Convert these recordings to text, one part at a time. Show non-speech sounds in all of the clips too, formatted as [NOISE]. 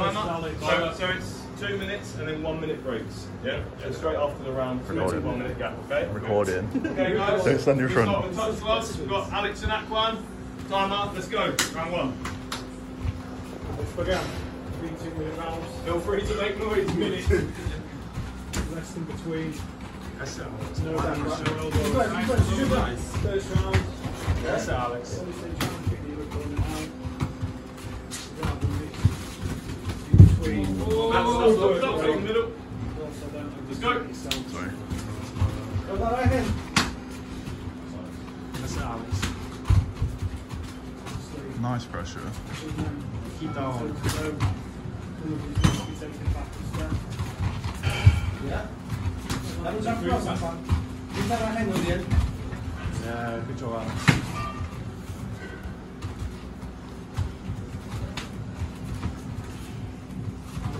Timer. So, so it's two minutes and then one minute breaks. Yeah. So straight after the round, two minutes, one minute gap. Okay. Recording. Okay, guys. Don't stand in we front. start with touch gloves. We've got Alex and Akwan. Timer. Let's go. Round one. Again, three two minute rounds. Feel free to make noise. Minute. Rest in between. That's it. No damage. No elbows. First round. That's it, Alex. Stop, stop, stop, stop. Stay in the middle. Let's go. Sorry. Go that right hand. That's it, Alex. Nice pressure. Keep that on. Yeah. That jump cross, that one. That right hand, Odiel. Yeah, good job, Alex. Control the pace, Alex. Yeah, that's it. Alex in the southwest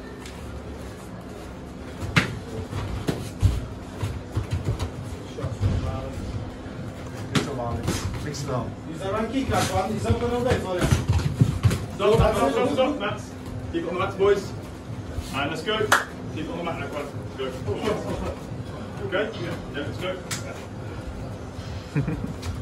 That right kick, Akwan. He's open all day for you. Stop, stop, stop, stop, stop. Mats. Keep on the mats, boys. And let's go. Keep on the mat. Let's go. [LAUGHS] Okay? Yeah, yeah, let's go.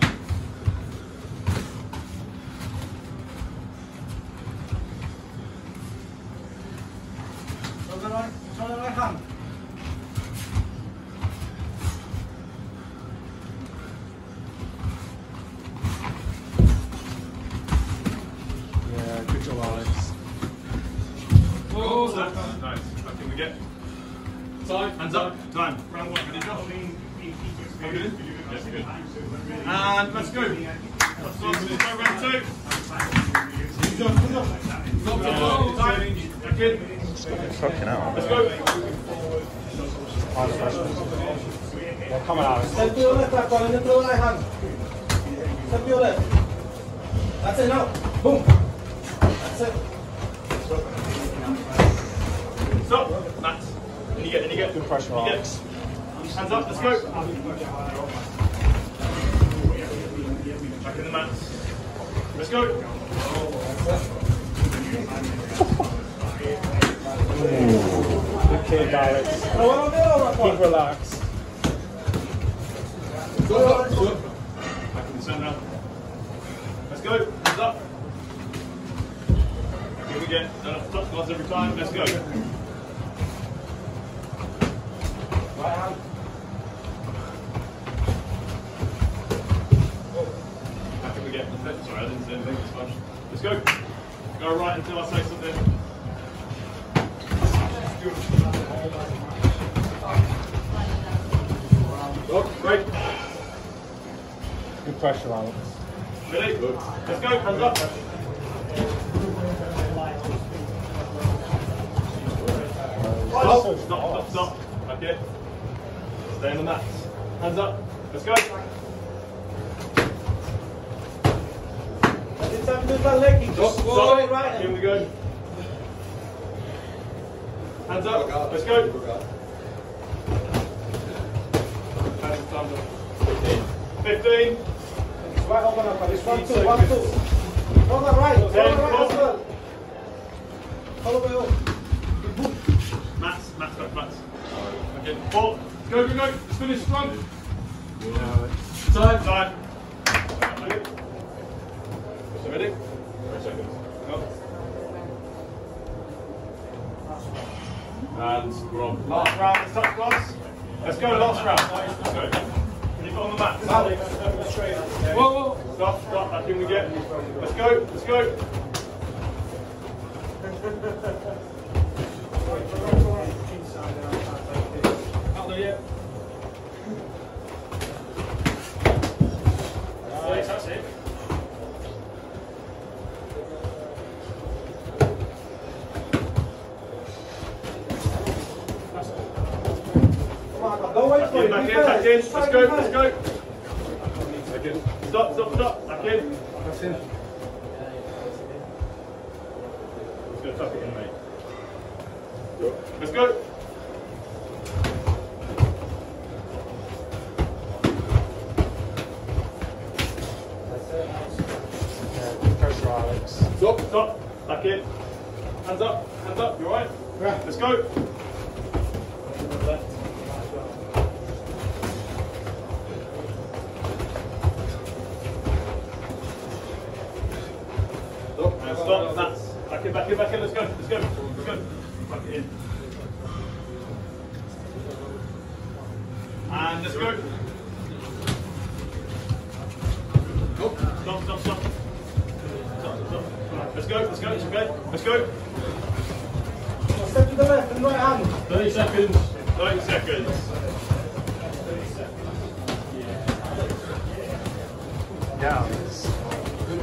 Time. Hands up. Time. Round one. Ready, Josh? Are good? Yes, good. And let's go. Let's go. Let's go. Round two. Good good. Stop, stop, stop. Time. Back in. Fucking hell. Let's go. Come on, Alex. Step to your left, Akwan, and then throw right hand. Step to your left. That's it now. Boom. That's it. Stop. Mats. And you get. And you get. Good pressure. Alex. Hands up. Let's go. Back in the mats. Let's go. Good. Throw oh, it on Keep relaxed. Back in the centre. Let's go. Hands up. Here we get. Done up gloves every time. Let's go. Right hand. How can we get the fit? Sorry, I didn't say anything. It's fine. Let's go. Go right until I say something. Oh, great. Good pressure, Alex. Ready? Let's go. Hands up. Stop, stop, stop. Okay. Stay on the mats. Hands up. Let's go. This time do that leg kick. Stop, Just go stop. right Here we go. Hands up. Let's go. Hands up. 15. Right open up. This one, two, one, two. Throw the right. Throw the right as well. Follow me up. Mats, mats, mats, mats. Okay, four. Go, go, go. Finish strong. Time. Time. So ready? Three seconds. Go. And we're on. Last round, let's touch gloves. Let's go, last round. Let's go. Can you put on the mat? Whoa, whoa. Stop, stop. Back in we get. Let's go, let's go. [LAUGHS] in, back in. Let's go. Let's go. Back in. Stop. Stop. Stop. Back in. That's in. Just gonna tuck it in, mate. Let's go. Yeah, good pressure, Alex. Stop. Stop. Back in. Hands up. Hands up. You alright? Yeah. Let's go. In. Back in. Let's go. Let's go. Let's go. Back it in. And let's go. Stop. Stop. Stop. Stop. Stop. Stop. Let's go. Let's go. It's okay. Let's go. Step to the left and right hand. 30 seconds. 30 seconds. Yeah,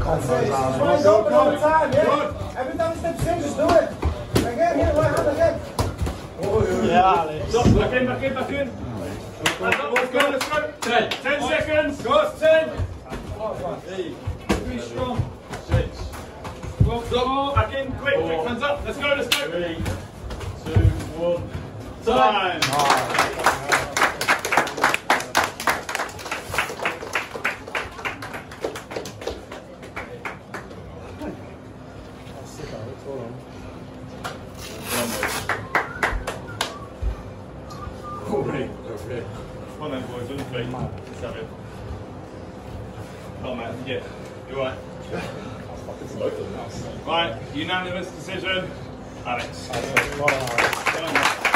It's open all the time, yeah? Every time he steps in, just do it. Again, here, right hand again. Yeah, Alex. Stop. Back in, back in, back in. Let's go, let's go. 10. 10 seconds. Go, 10. Be strong. 6. Well, stop. Back in, quick, quick, hands up. Let's go, let's go. 3, 2, 1. Time. Sick, Alex. Hold on. Okay. Okay. Come on then, boys, on your feet. Let's have it. Come on, man. Yeah. You alright? Right, unanimous decision. Alex. Alex. Well done, mate.